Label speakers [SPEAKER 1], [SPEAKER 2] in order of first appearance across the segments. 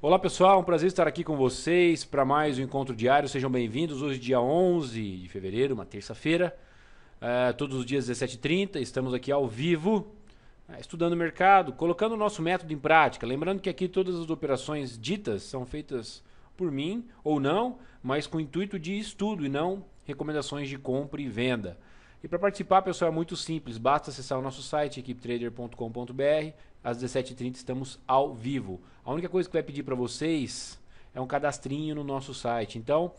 [SPEAKER 1] Olá pessoal, um prazer estar aqui com vocês para mais um encontro diário. Sejam bem-vindos. Hoje, dia 11 de fevereiro, uma terça-feira, uh, todos os dias 17h30. Estamos aqui ao vivo, estudando o mercado, colocando o nosso método em prática. Lembrando que aqui todas as operações ditas são feitas por mim ou não, mas com o intuito de estudo e não recomendações de compra e venda. E para participar, pessoal, é muito simples. Basta acessar o nosso site, equipetrader.com.br. Às 17h30 estamos ao vivo. A única coisa que vai pedir para vocês é um cadastrinho no nosso site. Então,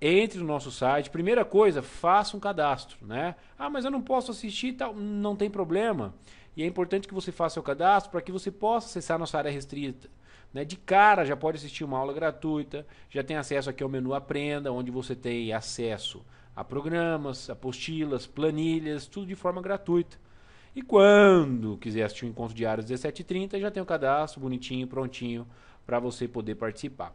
[SPEAKER 1] entre no nosso site. Primeira coisa, faça um cadastro. Né? Ah, mas eu não posso assistir tal. Não tem problema. E é importante que você faça o cadastro para que você possa acessar nossa área restrita. Né? De cara, já pode assistir uma aula gratuita, já tem acesso aqui ao menu Aprenda, onde você tem acesso a programas, apostilas, planilhas, tudo de forma gratuita. E quando quiser assistir o um encontro diário às 17h30, já tem o cadastro bonitinho, prontinho, para você poder participar.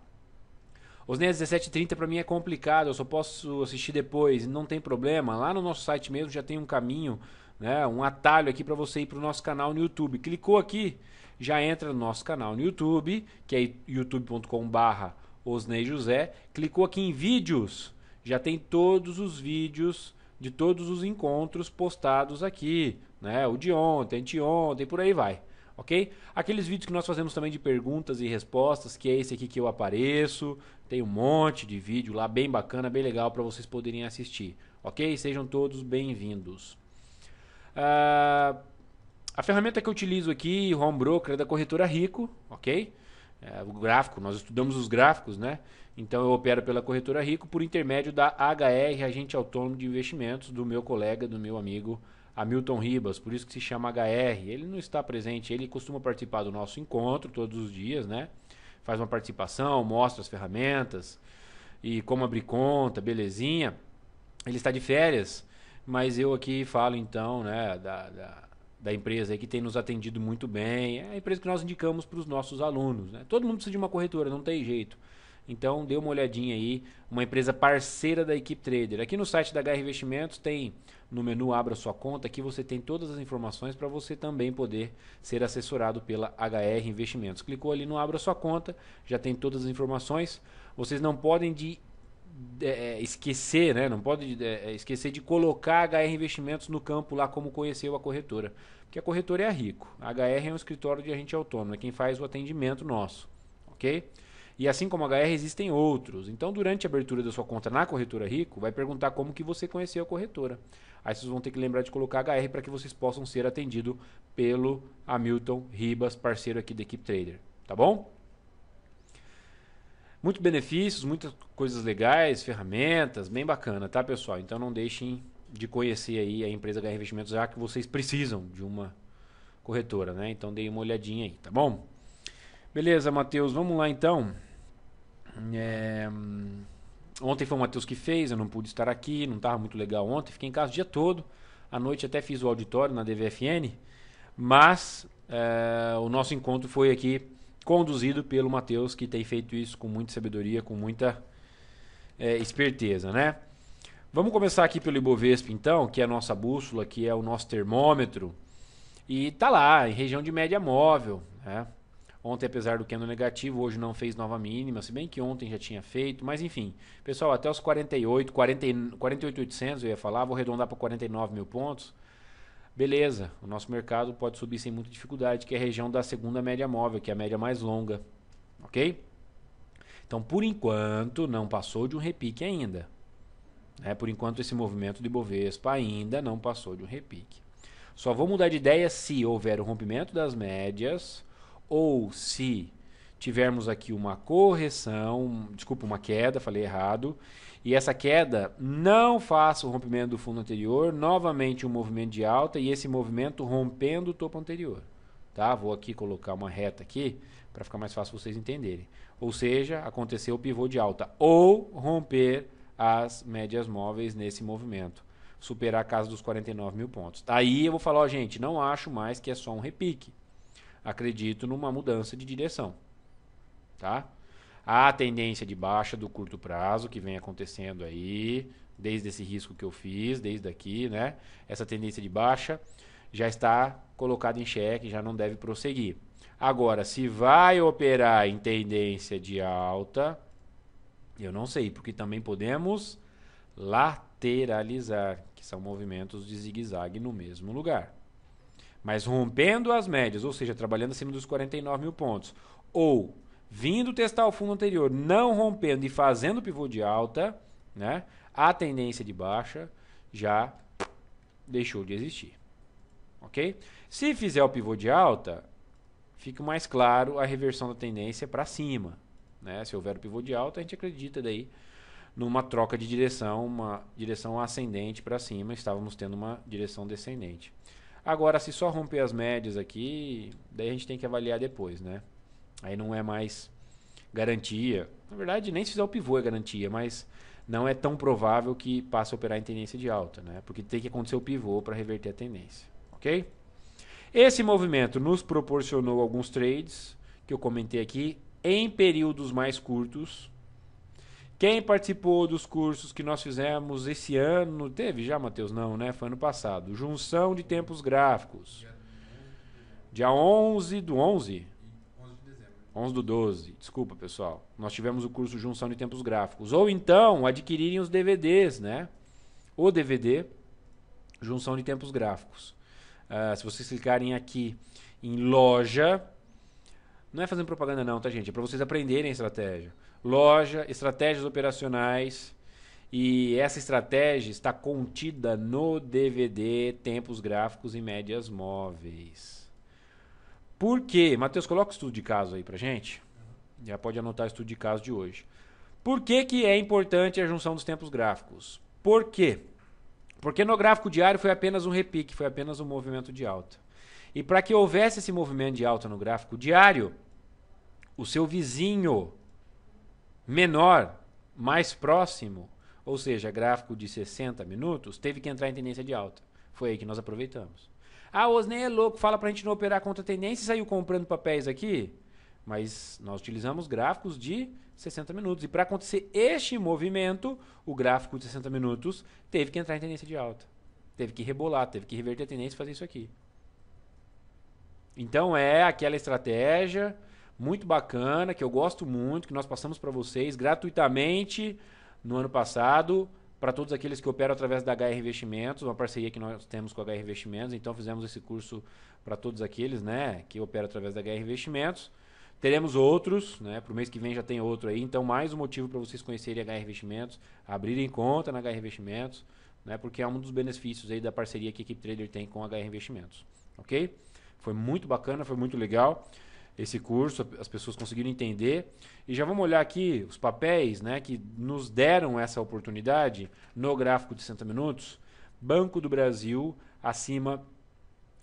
[SPEAKER 1] Os NES 17h30 para mim é complicado, eu só posso assistir depois, não tem problema. Lá no nosso site mesmo já tem um caminho, né, um atalho aqui para você ir para o nosso canal no YouTube. Clicou aqui, já entra no nosso canal no YouTube, que é youtube.com/barra Osnei José. Clicou aqui em vídeos, já tem todos os vídeos de todos os encontros postados aqui, né? O de ontem, anteontem, por aí vai, ok? Aqueles vídeos que nós fazemos também de perguntas e respostas, que é esse aqui que eu apareço, tem um monte de vídeo lá bem bacana, bem legal para vocês poderem assistir, ok? Sejam todos bem-vindos. Uh, a ferramenta que eu utilizo aqui, Home Broker, é da corretora Rico, ok? É, o gráfico, nós estudamos os gráficos, né? Então eu opero pela corretora Rico por intermédio da HR, agente autônomo de investimentos, do meu colega, do meu amigo Hamilton Ribas, por isso que se chama HR. Ele não está presente, ele costuma participar do nosso encontro todos os dias, né? Faz uma participação, mostra as ferramentas e como abrir conta, belezinha. Ele está de férias, mas eu aqui falo então, né, da, da, da empresa que tem nos atendido muito bem. É a empresa que nós indicamos para os nossos alunos. Né? Todo mundo precisa de uma corretora, não tem jeito. Então dê uma olhadinha aí, uma empresa parceira da Equipe Trader. Aqui no site da HR Investimentos tem no menu Abra sua conta, aqui você tem todas as informações para você também poder ser assessorado pela HR Investimentos. Clicou ali no Abra sua conta, já tem todas as informações. Vocês não podem de, é, esquecer, né? Não pode é, esquecer de colocar HR Investimentos no campo lá como conheceu a corretora. Porque a corretora é a Rico. A HR é um escritório de agente autônomo, é quem faz o atendimento nosso. Ok? E assim como a HR, existem outros. Então, durante a abertura da sua conta na corretora Rico, vai perguntar como que você conheceu a corretora. Aí vocês vão ter que lembrar de colocar HR para que vocês possam ser atendidos pelo Hamilton Ribas, parceiro aqui da Equipe Trader. Tá bom? Muitos benefícios, muitas coisas legais, ferramentas, bem bacana, tá pessoal? Então não deixem de conhecer aí a empresa HR Investimentos, já que vocês precisam de uma corretora, né? Então deem uma olhadinha aí, tá bom? Beleza, Matheus, vamos lá então. É... Ontem foi o Matheus que fez, eu não pude estar aqui, não estava muito legal ontem, fiquei em casa o dia todo. À noite até fiz o auditório na DVFN, mas é, o nosso encontro foi aqui conduzido pelo Matheus, que tem feito isso com muita sabedoria, com muita é, esperteza, né? Vamos começar aqui pelo Ibovespa, então, que é a nossa bússola, que é o nosso termômetro. E tá lá, em região de média móvel, né? Ontem, apesar do candle negativo, hoje não fez nova mínima, se bem que ontem já tinha feito, mas enfim. Pessoal, até os 48, 40, 48,800 eu ia falar, vou arredondar para 49 mil pontos. Beleza, o nosso mercado pode subir sem muita dificuldade, que é a região da segunda média móvel, que é a média mais longa. Ok? Então, por enquanto, não passou de um repique ainda. É, por enquanto, esse movimento de Bovespa ainda não passou de um repique. Só vou mudar de ideia se houver o rompimento das médias ou se tivermos aqui uma correção, desculpa, uma queda, falei errado, e essa queda não faça o rompimento do fundo anterior, novamente um movimento de alta e esse movimento rompendo o topo anterior. Tá? Vou aqui colocar uma reta aqui para ficar mais fácil vocês entenderem. Ou seja, aconteceu o pivô de alta ou romper as médias móveis nesse movimento, superar a casa dos 49 mil pontos. Aí eu vou falar, ó, gente, não acho mais que é só um repique acredito numa mudança de direção. Tá? a tendência de baixa do curto prazo que vem acontecendo aí, desde esse risco que eu fiz, desde aqui, né? Essa tendência de baixa já está colocada em xeque, já não deve prosseguir. Agora, se vai operar em tendência de alta, eu não sei, porque também podemos lateralizar, que são movimentos de zigue-zague no mesmo lugar. Mas rompendo as médias, ou seja, trabalhando acima dos 49 mil pontos, ou vindo testar o fundo anterior, não rompendo e fazendo pivô de alta, né, a tendência de baixa já deixou de existir. Ok? Se fizer o pivô de alta, fica mais claro a reversão da tendência para cima. Né? Se houver o pivô de alta, a gente acredita daí numa troca de direção, uma direção ascendente para cima, estávamos tendo uma direção descendente. Agora, se só romper as médias aqui, daí a gente tem que avaliar depois, né? Aí não é mais garantia. Na verdade, nem se fizer o pivô é garantia, mas não é tão provável que passe a operar em tendência de alta, né? Porque tem que acontecer o pivô para reverter a tendência, ok? Esse movimento nos proporcionou alguns trades que eu comentei aqui em períodos mais curtos, quem participou dos cursos que nós fizemos esse ano? Teve já, Matheus? Não, né? Foi ano passado. Junção de tempos gráficos. Dia 11 do 11? 11 do 12. Desculpa, pessoal. Nós tivemos o curso Junção de Tempos Gráficos. Ou então, adquirirem os DVDs, né? O DVD, Junção de Tempos Gráficos. Uh, se vocês clicarem aqui em loja, não é fazendo propaganda não, tá, gente? É para vocês aprenderem estratégia loja, estratégias operacionais. E essa estratégia está contida no DVD Tempos Gráficos e Médias Móveis. Por quê? Matheus, coloca o estudo de caso aí pra gente. Já pode anotar o estudo de caso de hoje. Por que, que é importante a junção dos tempos gráficos? Por quê? Porque no gráfico diário foi apenas um repique, foi apenas um movimento de alta. E para que houvesse esse movimento de alta no gráfico diário, o seu vizinho menor, mais próximo, ou seja, gráfico de 60 minutos, teve que entrar em tendência de alta. Foi aí que nós aproveitamos. Ah, o Osney é louco, fala pra gente não operar contra a tendência e saiu comprando papéis aqui. Mas nós utilizamos gráficos de 60 minutos. E para acontecer este movimento, o gráfico de 60 minutos teve que entrar em tendência de alta. Teve que rebolar, teve que reverter a tendência e fazer isso aqui. Então é aquela estratégia muito bacana, que eu gosto muito, que nós passamos para vocês gratuitamente no ano passado, para todos aqueles que operam através da HR Investimentos, uma parceria que nós temos com a HR Investimentos, então fizemos esse curso para todos aqueles, né, que operam através da HR Investimentos. Teremos outros, né, para o mês que vem já tem outro aí, então mais um motivo para vocês conhecerem a HR Investimentos, abrirem conta na HR Investimentos, né, porque é um dos benefícios aí da parceria que a Equipe Trader tem com a HR Investimentos, ok? Foi muito bacana, foi muito legal esse curso, as pessoas conseguiram entender. E já vamos olhar aqui os papéis né, que nos deram essa oportunidade no gráfico de 60 minutos. Banco do Brasil acima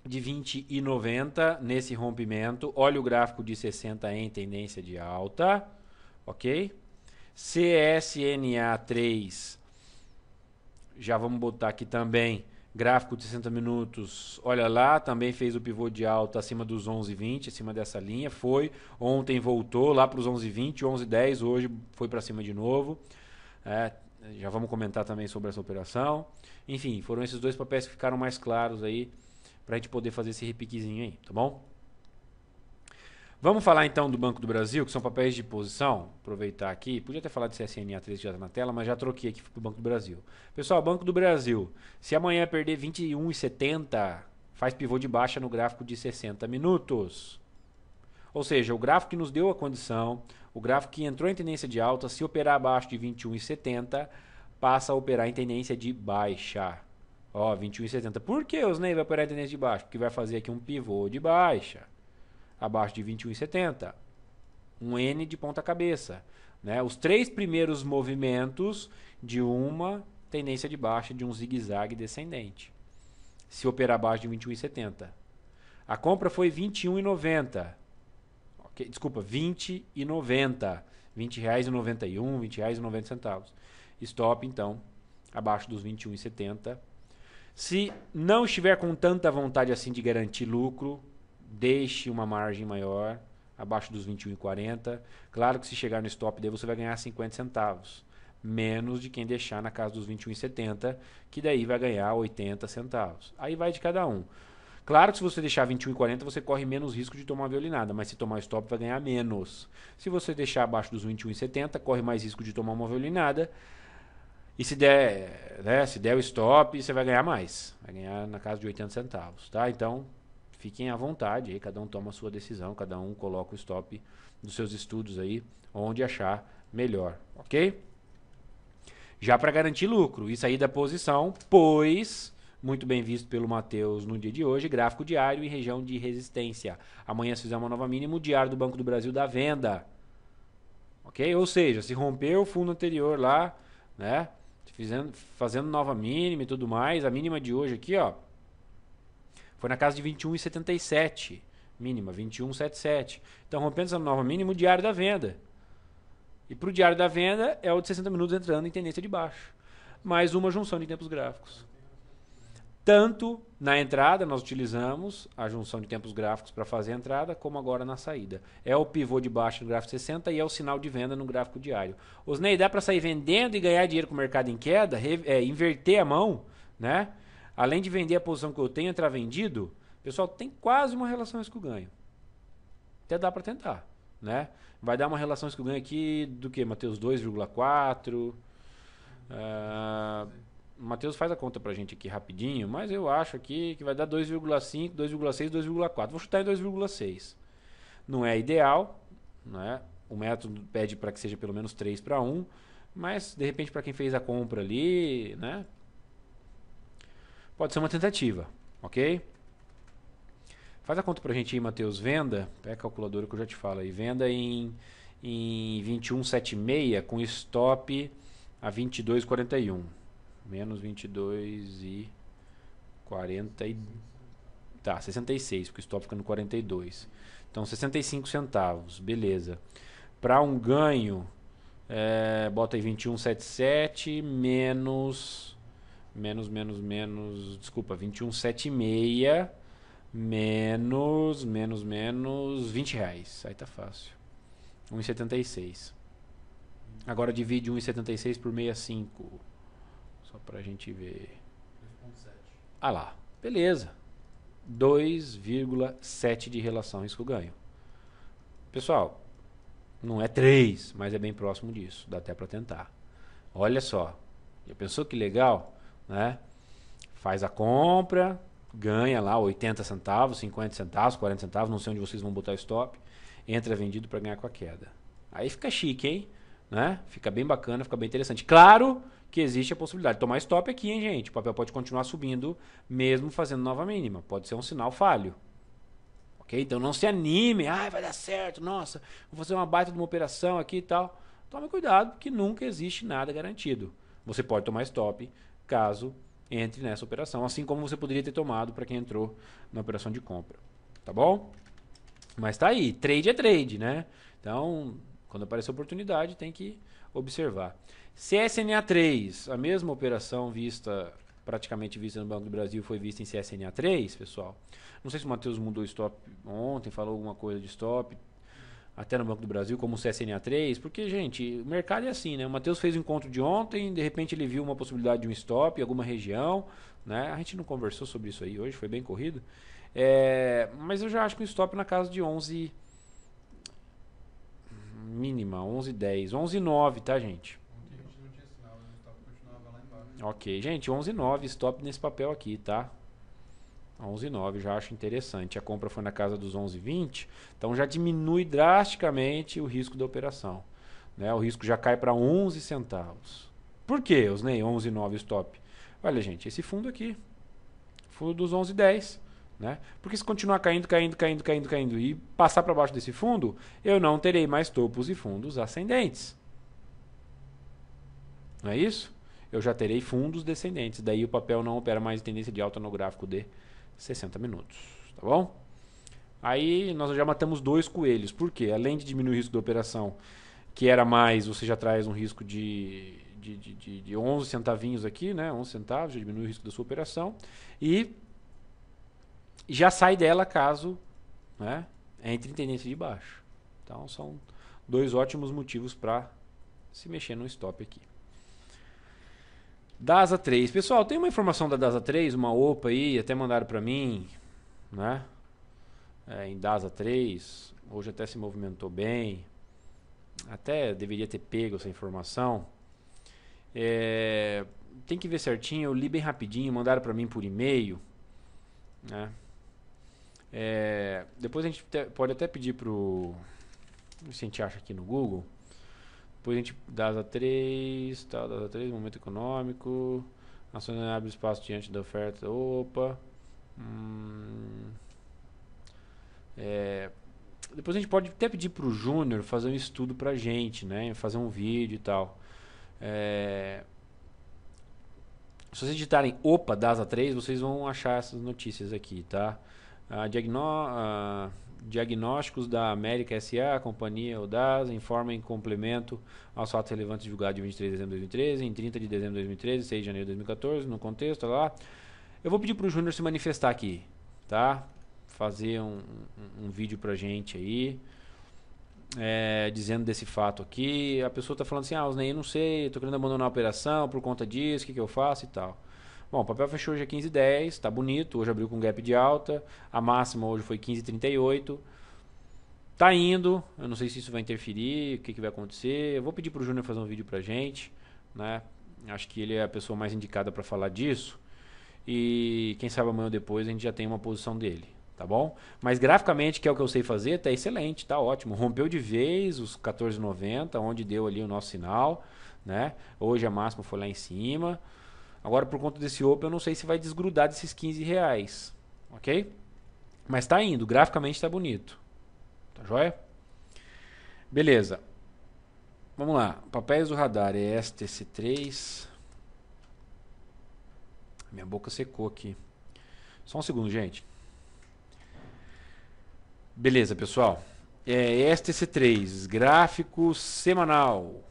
[SPEAKER 1] de 20 e 90 nesse rompimento. Olha o gráfico de 60 em tendência de alta, ok? CSNA 3, já vamos botar aqui também Gráfico de 60 minutos, olha lá, também fez o pivô de alta acima dos 11,20, acima dessa linha. Foi, ontem voltou lá para os 11,20, 11,10, hoje foi para cima de novo. É, já vamos comentar também sobre essa operação. Enfim, foram esses dois papéis que ficaram mais claros aí para a gente poder fazer esse repiquezinho aí, tá bom? Vamos falar então do Banco do Brasil, que são papéis de posição. Aproveitar aqui. Podia ter falado de CSNA 3 já tá na tela, mas já troquei aqui para o Banco do Brasil. Pessoal, Banco do Brasil. Se amanhã perder 21,70, faz pivô de baixa no gráfico de 60 minutos. Ou seja, o gráfico que nos deu a condição, o gráfico que entrou em tendência de alta, se operar abaixo de 21,70, passa a operar em tendência de baixa. Ó, 21,70. Por que os NEI vai operar em tendência de baixa? Porque vai fazer aqui um pivô de baixa abaixo de 21,70. Um N de ponta cabeça. Né? Os três primeiros movimentos de uma tendência de baixa de um zigue-zague descendente. Se operar abaixo de 21,70. A compra foi 21,90. Okay, desculpa, 20,90. R$ 20,91, R$ 20,90. Stop, então, abaixo dos 21,70. Se não estiver com tanta vontade assim de garantir lucro, deixe uma margem maior, abaixo dos 21,40. Claro que se chegar no stop daí você vai ganhar 50 centavos, menos de quem deixar na casa dos 21,70, que daí vai ganhar 80 centavos. Aí vai de cada um. Claro que se você deixar 21,40 você corre menos risco de tomar violinada, mas se tomar stop vai ganhar menos. Se você deixar abaixo dos 21,70, corre mais risco de tomar uma violinada. E se der, né, se der o stop, você vai ganhar mais. Vai ganhar na casa de 80 centavos, tá? Então, fiquem à vontade aí, cada um toma a sua decisão, cada um coloca o stop dos seus estudos aí, onde achar melhor, ok? Já para garantir lucro e sair da posição, pois, muito bem visto pelo Matheus no dia de hoje, gráfico diário em região de resistência. Amanhã se fizer uma nova mínima, o diário do Banco do Brasil da venda. Ok? Ou seja, se romper o fundo anterior lá, né? Fazendo, fazendo nova mínima e tudo mais, a mínima de hoje aqui, ó, foi na casa de 21,77. Mínima, 21,77. Então, rompendo essa nova mínima, o diário da venda. E para o diário da venda é o de 60 minutos entrando em tendência de baixo. Mais uma junção de tempos gráficos. Tanto na entrada, nós utilizamos a junção de tempos gráficos para fazer a entrada, como agora na saída. É o pivô de baixo no gráfico 60 e é o sinal de venda no gráfico diário. Osnei, dá para sair vendendo e ganhar dinheiro com o mercado em queda? É, inverter a mão, né? Além de vender a posição que eu tenho, entrar vendido, pessoal, tem quase uma relação risco-ganho. Até dá para tentar, né? Vai dar uma relação risco-ganho aqui do que, Matheus? 2,4. Uh, Matheus faz a conta pra gente aqui rapidinho, mas eu acho aqui que vai dar 2,5, 2,6, 2,4. Vou chutar em 2,6. Não é ideal, né? O método pede para que seja pelo menos 3 para 1, mas de repente para quem fez a compra ali, né? Pode ser uma tentativa, ok? Faz a conta pra gente aí, Matheus. Venda, pega a calculadora que eu já te falo aí. Venda em, em 21,76 com stop a 22,41. Menos 22 e 40 e... Tá, 66, porque o stop fica no 42. Então, 65 centavos, beleza. Para um ganho, é, bota aí 21,77 menos menos, menos, menos, desculpa, 21,76 menos, menos, menos 20 reais. Aí tá fácil. 1,76. Agora divide 1,76 por 65. Só pra gente ver. 2,7. Ah lá, beleza. 2,7 de relação risco-ganho. Pessoal, não é 3, mas é bem próximo disso. Dá até para tentar. Olha só. Já pensou que legal? Né? Faz a compra, ganha lá 80 centavos, 50 centavos, 40 centavos, não sei onde vocês vão botar stop, entra vendido para ganhar com a queda. Aí fica chique, hein? Né? Fica bem bacana, fica bem interessante. Claro que existe a possibilidade de tomar stop aqui, hein, gente? O papel pode continuar subindo mesmo fazendo nova mínima. Pode ser um sinal falho. Ok? Então não se anime, ah, vai dar certo, nossa, vou fazer uma baita de uma operação aqui e tal. Tome cuidado, porque nunca existe nada garantido. Você pode tomar stop, caso entre nessa operação, assim como você poderia ter tomado para quem entrou na operação de compra. Tá bom? Mas tá aí, trade é trade, né? Então, quando aparecer oportunidade, tem que observar. CSNA3, a mesma operação vista, praticamente vista no Banco do Brasil, foi vista em CSNA3, pessoal. Não sei se o Matheus mudou stop ontem, falou alguma coisa de stop até no Banco do Brasil, como o CSNA3, porque, gente, o mercado é assim, né? O Matheus fez o um encontro de ontem, de repente ele viu uma possibilidade de um stop em alguma região, né? A gente não conversou sobre isso aí hoje, foi bem corrido. É, mas eu já acho que um stop na casa de 11 mínima, 11 10, 11 9, tá, gente? Ok, gente, 11 9, stop nesse papel aqui, tá? 11,9 já acho interessante. A compra foi na casa dos 11,20, então já diminui drasticamente o risco da operação. Né? O risco já cai para 11 centavos. Por que os nem 11,9 stop? Olha, gente, esse fundo aqui, fundo dos 11,10. Né? Porque se continuar caindo, caindo, caindo, caindo, caindo e passar para baixo desse fundo, eu não terei mais topos e fundos ascendentes. Não é isso? Eu já terei fundos descendentes. Daí o papel não opera mais em tendência de alta no gráfico de 60 minutos, tá bom? Aí nós já matamos dois coelhos. Por quê? Além de diminuir o risco da operação, que era mais, você já traz um risco de, de, de, de 11 centavinhos aqui, né? 11 centavos, já diminui o risco da sua operação. E já sai dela caso né, entre em tendência de baixo. Então são dois ótimos motivos para se mexer no stop aqui. DASA 3. Pessoal, tem uma informação da DASA 3, uma OPA aí, até mandaram para mim, né? É, em DASA 3, hoje até se movimentou bem. Até deveria ter pego essa informação. É, tem que ver certinho, eu li bem rapidinho, mandaram para mim por e-mail. Né? É, depois a gente te, pode até pedir pro. Se a gente acha aqui no Google. Depois a gente. DASA 3, tal, DASA 3, momento econômico. Ações abre espaço diante da oferta. Opa. Hum, é, depois a gente pode até pedir pro Júnior fazer um estudo pra gente, né? Fazer um vídeo e tal. É, se vocês digitarem OPA DASA 3, vocês vão achar essas notícias aqui, tá? A a diagnósticos da América SA, companhia ODAS, informa em complemento aos fatos relevantes divulgados de 23 de dezembro de 2013, em 30 de dezembro de 2013, 6 de janeiro de 2014, no contexto, lá. Eu vou pedir para o Júnior se manifestar aqui, tá? Fazer um, um, um vídeo pra gente aí, é, dizendo desse fato aqui. A pessoa está falando assim, ah, Osnei, eu não sei, estou querendo abandonar a operação por conta disso, o que, que eu faço e tal. Bom, o papel fechou hoje a 15,10, tá bonito. Hoje abriu com gap de alta. A máxima hoje foi 15,38. Tá indo. Eu não sei se isso vai interferir, o que, que vai acontecer. Eu vou pedir pro Júnior fazer um vídeo pra gente, né? Acho que ele é a pessoa mais indicada para falar disso. E quem sabe amanhã ou depois a gente já tem uma posição dele, tá bom? Mas graficamente, que é o que eu sei fazer, tá excelente, tá ótimo. Rompeu de vez os 14,90, onde deu ali o nosso sinal, né? Hoje a máxima foi lá em cima. Agora, por conta desse Open, eu não sei se vai desgrudar desses 15 reais. Ok? Mas está indo. Graficamente está bonito. Tá joia? Beleza. Vamos lá. Papéis do radar é STC3. Minha boca secou aqui. Só um segundo, gente. Beleza, pessoal. É STC3, gráfico semanal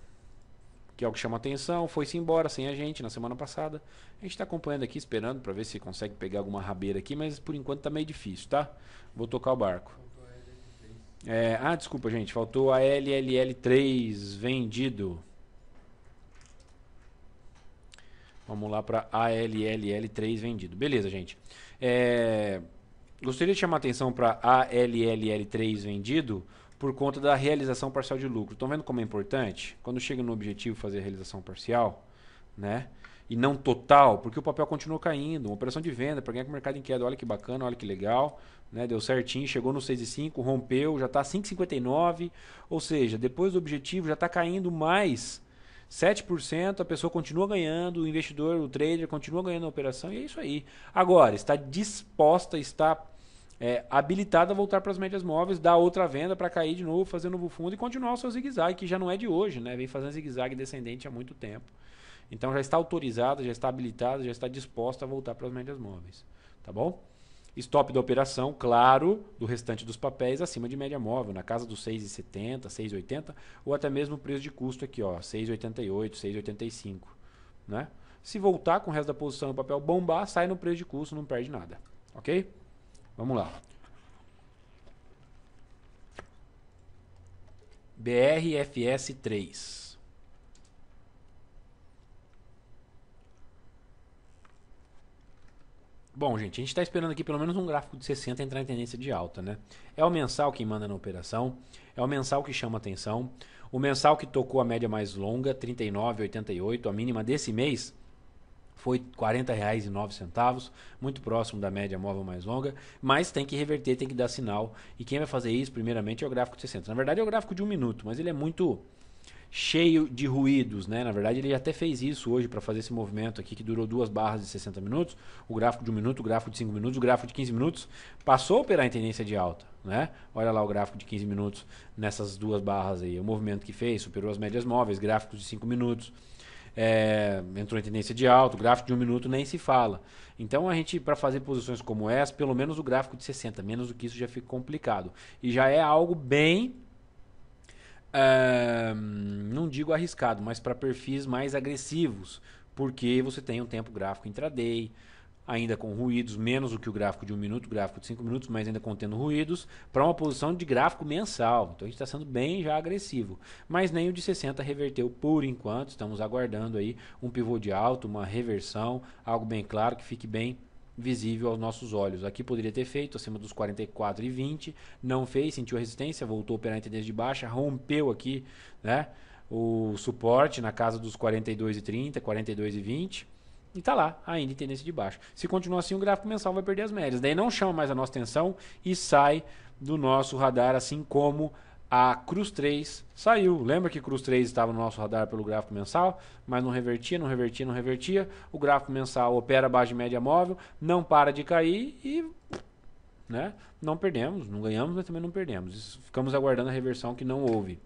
[SPEAKER 1] que é o que chama atenção, foi-se embora sem a gente na semana passada. A gente está acompanhando aqui, esperando para ver se consegue pegar alguma rabeira aqui, mas por enquanto está meio difícil, tá? Vou tocar o barco. É, ah, desculpa, gente, faltou a LLL3 vendido. Vamos lá para ALLL3 vendido. Beleza, gente. É, gostaria de chamar atenção para ALLL3 vendido por conta da realização parcial de lucro. Estão vendo como é importante? Quando chega no objetivo fazer realização parcial, né? E não total, porque o papel continuou caindo. Uma operação de venda para ganhar com o mercado em queda. Olha que bacana, olha que legal. Né? Deu certinho, chegou no 6,5, rompeu, já está 5,59. Ou seja, depois do objetivo já está caindo mais 7%. A pessoa continua ganhando, o investidor, o trader continua ganhando a operação e é isso aí. Agora, está disposta, está é, habilitado a voltar para as médias móveis, dar outra venda para cair de novo, fazer novo fundo e continuar o seu zigue-zague, que já não é de hoje, né? Vem fazendo zigue-zague descendente há muito tempo. Então já está autorizado, já está habilitado, já está disposto a voltar para as médias móveis. Tá bom? Stop da operação, claro, do restante dos papéis acima de média móvel, na casa dos 6,70, 6,80 ou até mesmo o preço de custo aqui, ó, 6,88, 6,85, né? Se voltar com o resto da posição do papel bombar, sai no preço de custo, não perde nada. OK? Vamos lá. BRFS 3. Bom, gente, a gente está esperando aqui pelo menos um gráfico de 60 entrar em tendência de alta, né? É o mensal que manda na operação, é o mensal que chama atenção. O mensal que tocou a média mais longa, 39,88, a mínima desse mês, foi R$ 40,09, muito próximo da média móvel mais longa, mas tem que reverter, tem que dar sinal. E quem vai fazer isso, primeiramente, é o gráfico de 60. Na verdade, é o gráfico de um minuto, mas ele é muito cheio de ruídos, né? Na verdade, ele até fez isso hoje para fazer esse movimento aqui que durou duas barras de 60 minutos, o gráfico de um minuto, o gráfico de 5 minutos, o gráfico de 15 minutos, passou a operar em tendência de alta, né? Olha lá o gráfico de 15 minutos nessas duas barras aí, o movimento que fez, superou as médias móveis, gráficos de 5 minutos é, entrou em tendência de alto, gráfico de um minuto nem se fala. Então a gente, para fazer posições como essa, pelo menos o gráfico de 60, menos do que isso já fica complicado. E já é algo bem. Não digo arriscado, mas para perfis mais agressivos, porque você tem um tempo gráfico intraday, ainda com ruídos, menos do que o gráfico de um minuto, gráfico de cinco minutos, mas ainda contendo ruídos, para uma posição de gráfico mensal. Então a gente está sendo bem já agressivo. Mas nem o de 60 reverteu por enquanto. Estamos aguardando aí um pivô de alto, uma reversão, algo bem claro que fique bem visível aos nossos olhos. Aqui poderia ter feito acima dos 44 e 20, não fez, sentiu a resistência, voltou pela tendência de baixa, rompeu aqui, né? O suporte na casa dos 42 e 30, 42 e 20 está lá, ainda em tendência de baixa. Se continuar assim, o gráfico mensal vai perder as médias. Daí não chama mais a nossa atenção e sai do nosso radar, assim como a Cruz 3 saiu. Lembra que Cruz 3 estava no nosso radar pelo gráfico mensal, mas não revertia, não revertia, não revertia. O gráfico mensal opera abaixo de média móvel, não para de cair e né, não perdemos, não ganhamos, mas também não perdemos. Ficamos aguardando a reversão que não houve.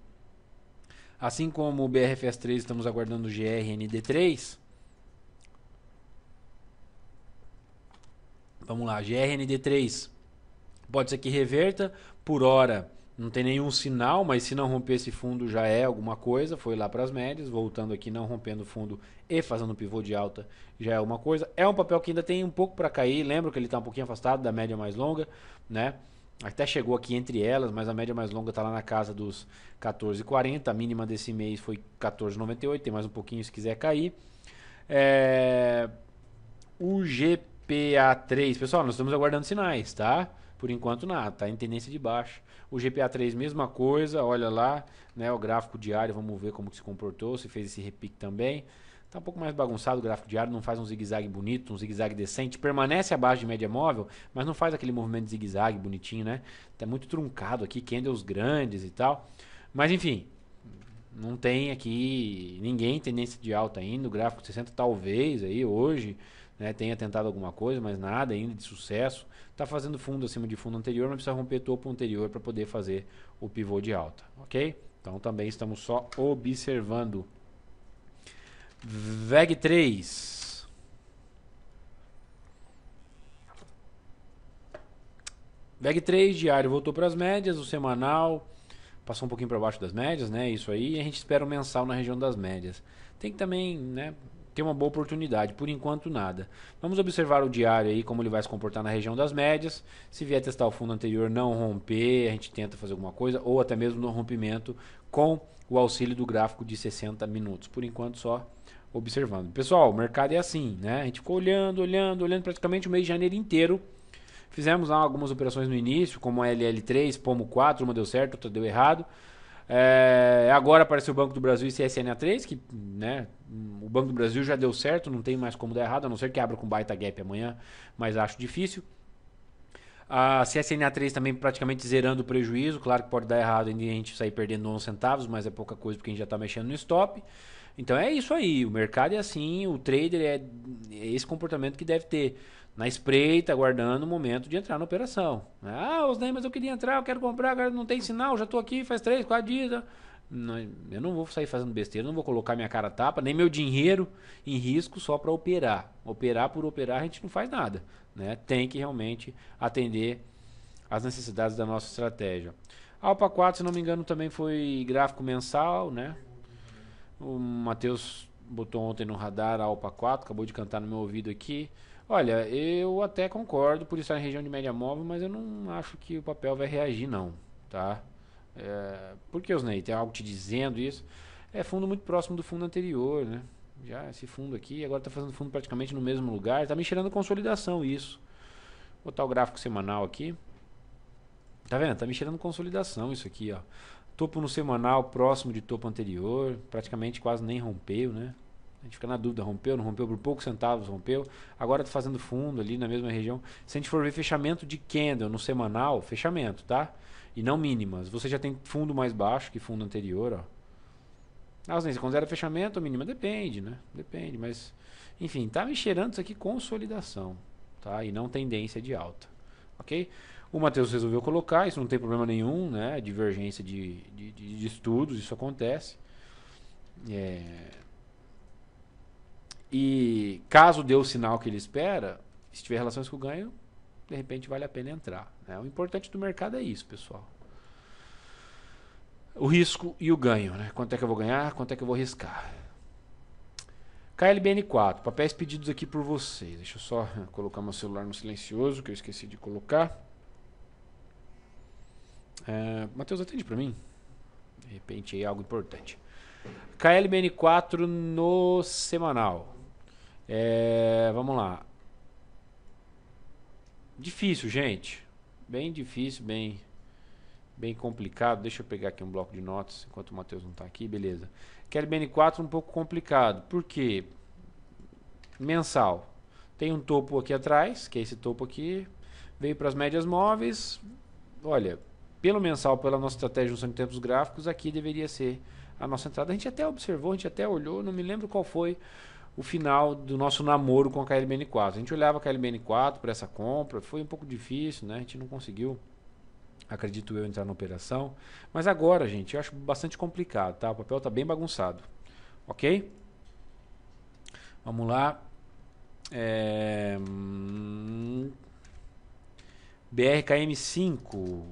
[SPEAKER 1] Assim como o BRFS3 estamos aguardando o GRND3, Vamos lá, GRND3. Pode ser que reverta. Por hora, não tem nenhum sinal, mas se não romper esse fundo já é alguma coisa. Foi lá para as médias, voltando aqui, não rompendo o fundo e fazendo pivô de alta, já é alguma coisa. É um papel que ainda tem um pouco para cair. Lembra que ele está um pouquinho afastado da média mais longa, né? Até chegou aqui entre elas, mas a média mais longa está lá na casa dos 14,40. A mínima desse mês foi 14,98. Tem mais um pouquinho se quiser cair. É... O GP GPA3, pessoal, nós estamos aguardando sinais, tá? Por enquanto nada, tá em tendência de baixa. O GPA3 mesma coisa, olha lá, né, o gráfico diário, vamos ver como que se comportou, se fez esse repique também. Tá um pouco mais bagunçado o gráfico diário, não faz um zigue-zague bonito, um zigue-zague decente, permanece abaixo de média móvel, mas não faz aquele movimento de zigue-zague bonitinho, né? Tá muito truncado aqui, candles grandes e tal. Mas enfim, não tem aqui ninguém tendência de alta ainda, o gráfico 60 talvez aí hoje, né, tenha tentado alguma coisa, mas nada ainda de sucesso. Está fazendo fundo acima de fundo anterior, mas precisa romper topo anterior para poder fazer o pivô de alta, ok? Então também estamos só observando. VEG 3. VEG 3 diário voltou para as médias, o semanal passou um pouquinho para baixo das médias, né? Isso aí, e a gente espera o mensal na região das médias. Tem que também, né, ter uma boa oportunidade. Por enquanto, nada. Vamos observar o diário aí, como ele vai se comportar na região das médias. Se vier testar o fundo anterior não romper, a gente tenta fazer alguma coisa, ou até mesmo no rompimento com o auxílio do gráfico de 60 minutos. Por enquanto, só observando. Pessoal, o mercado é assim, né? A gente ficou olhando, olhando, olhando praticamente o mês de janeiro inteiro. Fizemos algumas operações no início, como a LL3, Pomo 4, uma deu certo, outra deu errado. É, agora apareceu o Banco do Brasil e CSNA3, que né, o Banco do Brasil já deu certo, não tem mais como dar errado, a não ser que abra com baita gap amanhã, mas acho difícil. A CSNA3 também praticamente zerando o prejuízo, claro que pode dar errado e a gente sair perdendo 11 centavos, mas é pouca coisa porque a gente já está mexendo no stop. Então é isso aí, o mercado é assim, o trader é, é esse comportamento que deve ter na espreita, aguardando o momento de entrar na operação. Ah, os mas eu queria entrar, eu quero comprar, agora não tem sinal, já estou aqui faz três, quatro dias. Não, eu não vou sair fazendo besteira, não vou colocar minha cara tapa, nem meu dinheiro em risco só para operar. Operar por operar a gente não faz nada. Né? Tem que realmente atender às necessidades da nossa estratégia. Alpa 4, se não me engano, também foi gráfico mensal, né? O Matheus botou ontem no radar a Alpa 4, acabou de cantar no meu ouvido aqui. Olha, eu até concordo por estar em região de média móvel, mas eu não acho que o papel vai reagir não, tá? É, por que, Osnei? Tem algo te dizendo isso? É fundo muito próximo do fundo anterior, né? Já esse fundo aqui, agora está fazendo fundo praticamente no mesmo lugar, está me cheirando consolidação isso. Vou botar o gráfico semanal aqui. Tá vendo? Tá me cheirando consolidação isso aqui, ó. Topo no semanal próximo de topo anterior, praticamente quase nem rompeu, né? A gente fica na dúvida, rompeu, não rompeu, por poucos centavos rompeu. Agora está fazendo fundo ali na mesma região. Se a gente for ver fechamento de candle no semanal, fechamento, tá? E não mínimas. Você já tem fundo mais baixo que fundo anterior, ó. Ah, você considera fechamento ou mínima? Depende, né? Depende, mas... Enfim, tá me cheirando isso aqui consolidação, tá? E não tendência de alta, ok? O Matheus resolveu colocar, isso não tem problema nenhum, né? Divergência de, de, de estudos, isso acontece. É e caso dê o sinal que ele espera, se tiver relações com o ganho, de repente vale a pena entrar. Né? O importante do mercado é isso, pessoal. O risco e o ganho. Né? Quanto é que eu vou ganhar, quanto é que eu vou riscar. KLBN4, papéis pedidos aqui por vocês. Deixa eu só colocar meu celular no silencioso, que eu esqueci de colocar. É, Matheus, atende para mim. De repente aí algo importante. KLBN4 no semanal. É, vamos lá. Difícil, gente. Bem difícil, bem bem complicado. Deixa eu pegar aqui um bloco de notas enquanto o Matheus não está aqui, beleza. KLBN4 um pouco complicado. Por quê? Mensal. Tem um topo aqui atrás, que é esse topo aqui. Veio para as médias móveis. Olha, pelo mensal, pela nossa estratégia de junção de tempos gráficos, aqui deveria ser a nossa entrada. A gente até observou, a gente até olhou, não me lembro qual foi o final do nosso namoro com a KLBN4. A gente olhava a KLBN4 para essa compra, foi um pouco difícil, né? A gente não conseguiu, acredito eu, entrar na operação. Mas agora, gente, eu acho bastante complicado, tá? O papel está bem bagunçado, ok? Vamos lá. É... Hum, BRKM5.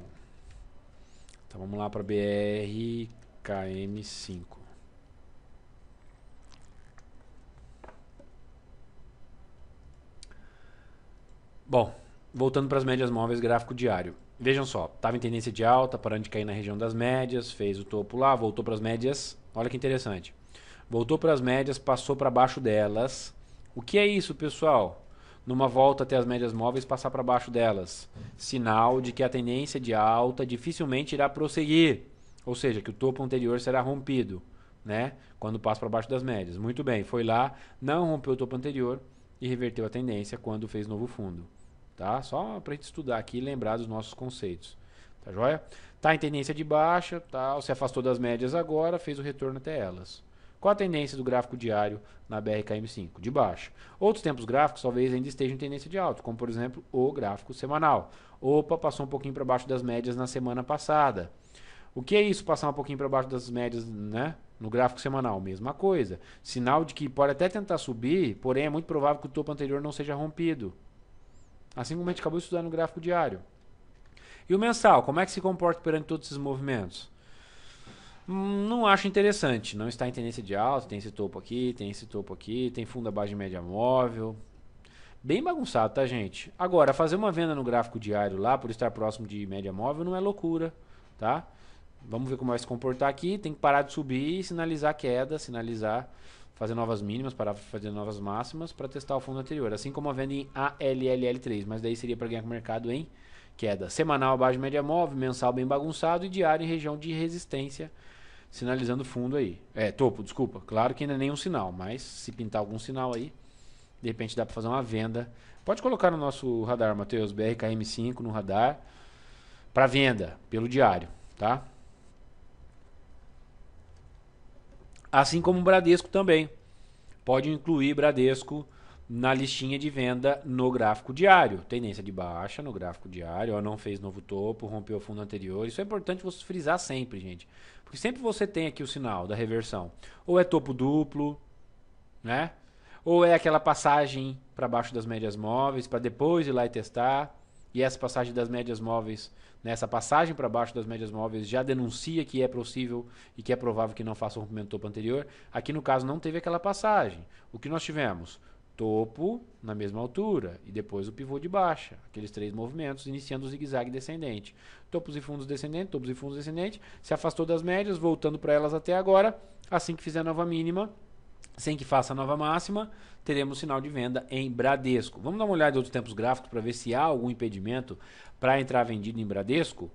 [SPEAKER 1] Então vamos lá para BRKM5. Bom, voltando para as médias móveis, gráfico diário. Vejam só, estava em tendência de alta, parando de cair na região das médias, fez o topo lá, voltou para as médias. Olha que interessante. Voltou para as médias, passou para baixo delas. O que é isso, pessoal? numa volta até as médias móveis, passar para baixo delas. Sinal de que a tendência de alta dificilmente irá prosseguir, ou seja, que o topo anterior será rompido, né? Quando passa para baixo das médias. Muito bem, foi lá, não rompeu o topo anterior e reverteu a tendência quando fez novo fundo, tá? Só para a gente estudar aqui e lembrar dos nossos conceitos, tá joia? Tá em tendência de baixa, tal, se afastou das médias agora, fez o retorno até elas. Qual a tendência do gráfico diário na BRKM5? De baixo. Outros tempos gráficos talvez ainda estejam em tendência de alto, como por exemplo o gráfico semanal. Opa, passou um pouquinho para baixo das médias na semana passada. O que é isso, passar um pouquinho para baixo das médias né, no gráfico semanal? Mesma coisa. Sinal de que pode até tentar subir, porém é muito provável que o topo anterior não seja rompido. Assim como a gente acabou de estudar no gráfico diário. E o mensal, como é que se comporta perante todos esses movimentos? Não acho interessante. Não está em tendência de alta. Tem esse topo aqui, tem esse topo aqui, tem fundo abaixo de média móvel. Bem bagunçado, tá, gente? Agora, fazer uma venda no gráfico diário lá, por estar próximo de média móvel, não é loucura, tá? Vamos ver como vai se comportar aqui. Tem que parar de subir e sinalizar queda, sinalizar, fazer novas mínimas, parar de fazer novas máximas para testar o fundo anterior. Assim como a venda em ALLL3, mas daí seria para ganhar com o mercado em queda. Semanal abaixo de média móvel, mensal bem bagunçado e diário em região de resistência sinalizando fundo aí. É, topo, desculpa. Claro que ainda é nenhum sinal, mas se pintar algum sinal aí, de repente dá para fazer uma venda. Pode colocar no nosso radar, Matheus, BRKM5 no radar para venda pelo diário, tá? Assim como o Bradesco também. Pode incluir Bradesco na listinha de venda no gráfico diário. Tendência de baixa no gráfico diário, ó, não fez novo topo, rompeu o fundo anterior. Isso é importante você frisar sempre, gente. Porque sempre você tem aqui o sinal da reversão. Ou é topo duplo, né? Ou é aquela passagem para baixo das médias móveis, para depois ir lá e testar. E essa passagem das médias móveis, né, passagem para baixo das médias móveis já denuncia que é possível e que é provável que não faça o rompimento do topo anterior. Aqui no caso não teve aquela passagem. O que nós tivemos? topo na mesma altura e depois o pivô de baixa, aqueles três movimentos iniciando o zigue-zague descendente. Topos e fundos descendente, topos e fundos descendente, se afastou das médias, voltando para elas até agora. Assim que fizer a nova mínima, sem que faça nova máxima, teremos sinal de venda em Bradesco. Vamos dar uma olhada em outros tempos gráficos para ver se há algum impedimento para entrar vendido em Bradesco.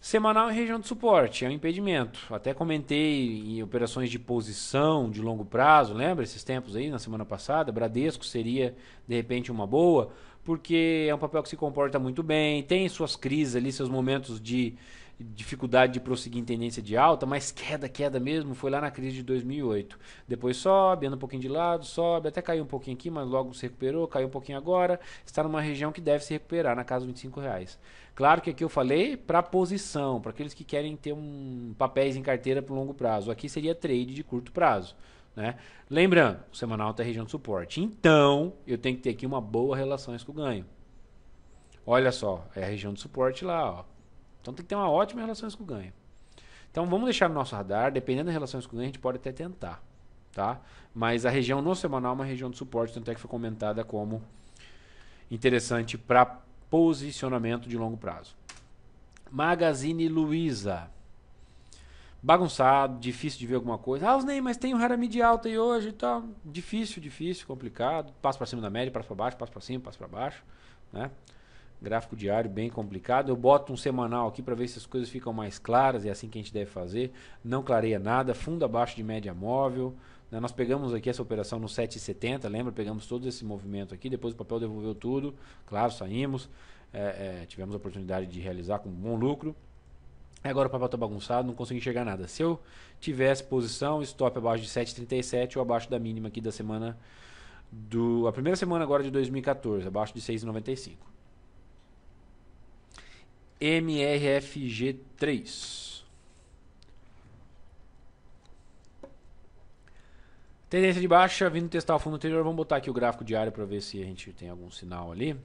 [SPEAKER 1] Semanal em região de suporte, é um impedimento. Até comentei em operações de posição de longo prazo, lembra esses tempos aí na semana passada? Bradesco seria de repente uma boa, porque é um papel que se comporta muito bem, tem suas crises ali, seus momentos de dificuldade de prosseguir em tendência de alta, mas queda, queda mesmo, foi lá na crise de 2008. Depois sobe, anda um pouquinho de lado, sobe, até caiu um pouquinho aqui, mas logo se recuperou, caiu um pouquinho agora, está numa região que deve se recuperar, na casa dos 25 reais. Claro que aqui eu falei para posição, para aqueles que querem ter um papéis em carteira para longo prazo. Aqui seria trade de curto prazo. Né? Lembrando, o semanal está região de suporte. Então, eu tenho que ter aqui uma boa relação com o ganho. Olha só, é a região de suporte lá, ó. Então tem que ter uma ótima relação com o ganho. Então vamos deixar no nosso radar, dependendo da relação com o ganho, a gente pode até tentar. tá? Mas a região no semanal é uma região de suporte, tanto é que foi comentada como interessante para posicionamento de longo prazo. Magazine Luiza. Bagunçado, difícil de ver alguma coisa. Ah, Osnei, mas tem um rara mídia alta aí hoje e tal. Difícil, difícil, complicado. Passo para cima da média, passo para baixo, passo para cima, passo para baixo, né? Gráfico diário bem complicado. Eu boto um semanal aqui para ver se as coisas ficam mais claras. É assim que a gente deve fazer. Não clareia nada. Fundo abaixo de média móvel. Né? Nós pegamos aqui essa operação no 7,70. Lembra? Pegamos todo esse movimento aqui. Depois o papel devolveu tudo. Claro, saímos. É, é, tivemos a oportunidade de realizar com bom lucro. Agora o papel está bagunçado, não consegui enxergar nada. Se eu tivesse posição, stop abaixo de 7,37 ou abaixo da mínima aqui da semana do a primeira semana agora de 2014, abaixo de 6,95. MRFG3. Tendência de baixa, vindo testar o fundo anterior. Vamos botar aqui o gráfico diário para ver se a gente tem algum sinal ali.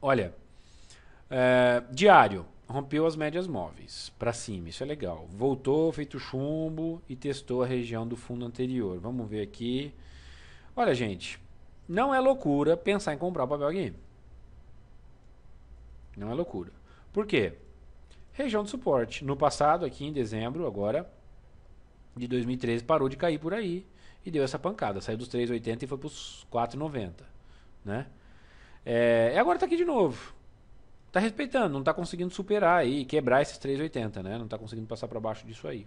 [SPEAKER 1] Olha, é, diário, rompeu as médias móveis para cima, isso é legal. Voltou, feito chumbo e testou a região do fundo anterior. Vamos ver aqui. Olha, gente, não é loucura pensar em comprar o papel aqui. Não é loucura. Por quê? Região de suporte. No passado, aqui em dezembro, agora, de 2013, parou de cair por aí e deu essa pancada. Saiu dos 3,80 e foi para os 4,90. Né? É, e agora está aqui de novo. Está respeitando, não está conseguindo superar aí, quebrar esses 3,80, né? Não está conseguindo passar para baixo disso aí.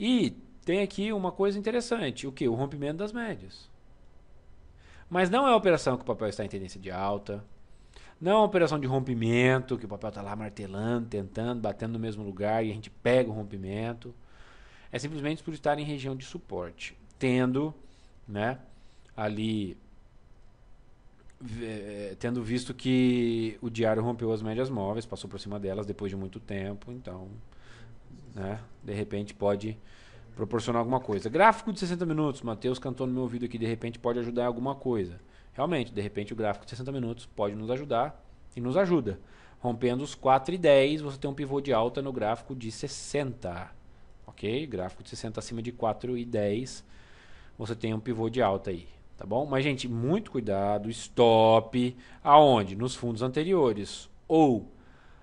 [SPEAKER 1] E tem aqui uma coisa interessante, o que? O rompimento das médias. Mas não é a operação que o papel está em tendência de alta, não é uma operação de rompimento, que o papel está lá martelando, tentando, batendo no mesmo lugar e a gente pega o rompimento. É simplesmente por estar em região de suporte, tendo né, ali eh, tendo visto que o diário rompeu as médias móveis, passou por cima delas depois de muito tempo, então, né, de repente pode proporcionar alguma coisa. Gráfico de 60 minutos, Matheus cantou no meu ouvido aqui, de repente pode ajudar em alguma coisa. Realmente, de repente o gráfico de 60 minutos pode nos ajudar e nos ajuda. Rompendo os 4 e 10, você tem um pivô de alta no gráfico de 60. Ok? Gráfico de 60 acima de 4 e 10, você tem um pivô de alta aí. Tá bom? Mas, gente, muito cuidado. Stop. Aonde? Nos fundos anteriores. Ou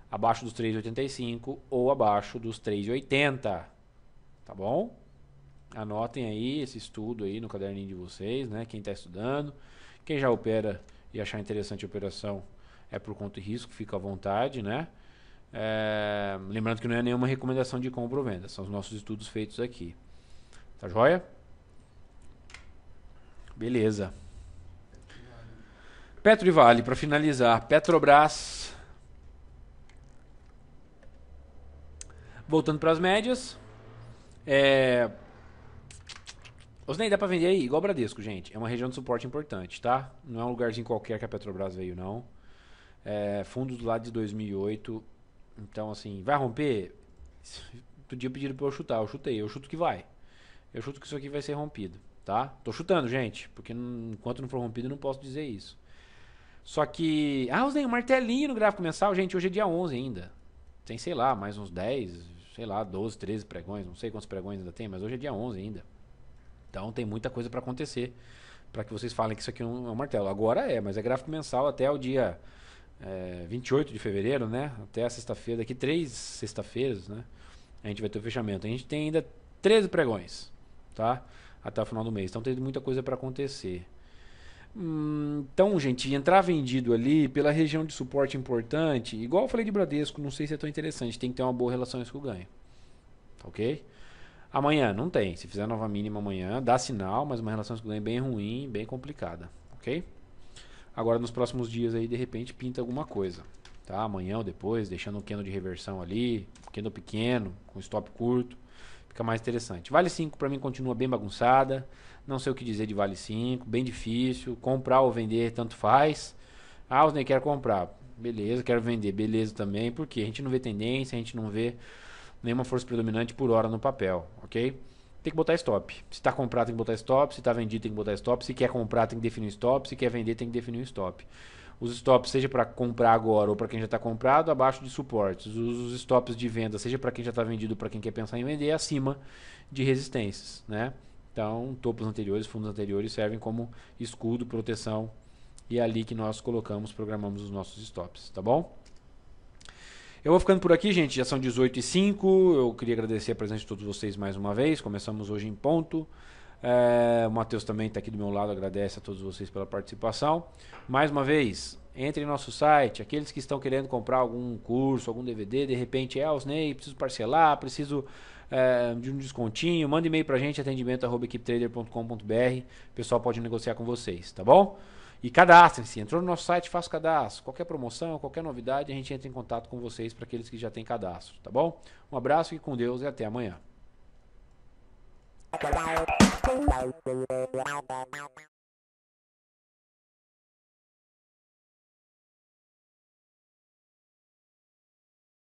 [SPEAKER 1] abaixo dos 3,85 ou abaixo dos 3,80. Tá bom? Anotem aí esse estudo aí no caderninho de vocês, né? Quem está estudando. Quem já opera e achar interessante a operação é por conta e risco, fica à vontade, né? É, lembrando que não é nenhuma recomendação de compra ou venda, são os nossos estudos feitos aqui. Tá joia? Beleza. Petro e Vale, para finalizar. Petrobras. Voltando para as médias. É, Osnei, dá pra vender aí? Igual Bradesco, gente. É uma região de suporte importante, tá? Não é um lugarzinho qualquer que a Petrobras veio, não. É, fundo do lado de 2008. Então, assim, vai romper? Podia pedir pra eu chutar. Eu chutei. Eu chuto que vai. Eu chuto que isso aqui vai ser rompido, tá? Tô chutando, gente. Porque não, enquanto não for rompido, eu não posso dizer isso. Só que... Ah, Osnei, um martelinho no gráfico mensal. Gente, hoje é dia 11 ainda. Tem, sei lá, mais uns 10, sei lá, 12, 13 pregões. Não sei quantos pregões ainda tem, mas hoje é dia 11 ainda. Então tem muita coisa para acontecer para que vocês falem que isso aqui não é um martelo. Agora é, mas é gráfico mensal até o dia é, 28 de fevereiro, né? Até a sexta-feira, daqui três sexta-feiras, né? A gente vai ter o fechamento. A gente tem ainda 13 pregões, tá? Até o final do mês. Então tem muita coisa para acontecer. Hum, então, gente, entrar vendido ali pela região de suporte importante, igual eu falei de Bradesco, não sei se é tão interessante. Tem que ter uma boa relação com o ganho. Ok? Amanhã, não tem. Se fizer nova mínima amanhã, dá sinal, mas uma relação com ganho bem ruim, bem complicada. Ok? Agora, nos próximos dias aí, de repente, pinta alguma coisa. Tá? Amanhã ou depois, deixando um candle de reversão ali, um candle pequeno, com stop curto. Fica mais interessante. Vale 5 para mim continua bem bagunçada. Não sei o que dizer de Vale 5, bem difícil. Comprar ou vender, tanto faz. Ah, Osney, quero comprar. Beleza, quero vender. Beleza também. Porque a gente não vê tendência, a gente não vê nenhuma força predominante por hora no papel, ok? Tem que botar stop. Se está comprado, tem que botar stop. Se está vendido, tem que botar stop. Se quer comprar, tem que definir um stop. Se quer vender, tem que definir um stop. Os stops, seja para comprar agora ou para quem já está comprado, abaixo de suportes. Os stops de venda, seja para quem já está vendido ou para quem quer pensar em vender, acima de resistências, né? Então, topos anteriores, fundos anteriores servem como escudo, proteção e é ali que nós colocamos, programamos os nossos stops, tá bom? Eu vou ficando por aqui, gente. Já são 18 e 05 Eu queria agradecer a presença de todos vocês mais uma vez. Começamos hoje em ponto. É, o Matheus também está aqui do meu lado, agradece a todos vocês pela participação. Mais uma vez, entre em nosso site. Aqueles que estão querendo comprar algum curso, algum DVD, de repente é, Osney, preciso parcelar, preciso é, de um descontinho, manda e-mail para a gente, atendimento.equipetrader.com.br. O pessoal pode negociar com vocês, tá bom? E cadastrem-se. Entrou no nosso site, faça cadastro. Qualquer promoção, qualquer novidade, a gente entra em contato com vocês para aqueles que já têm cadastro, tá bom? Um abraço, e com Deus e até amanhã.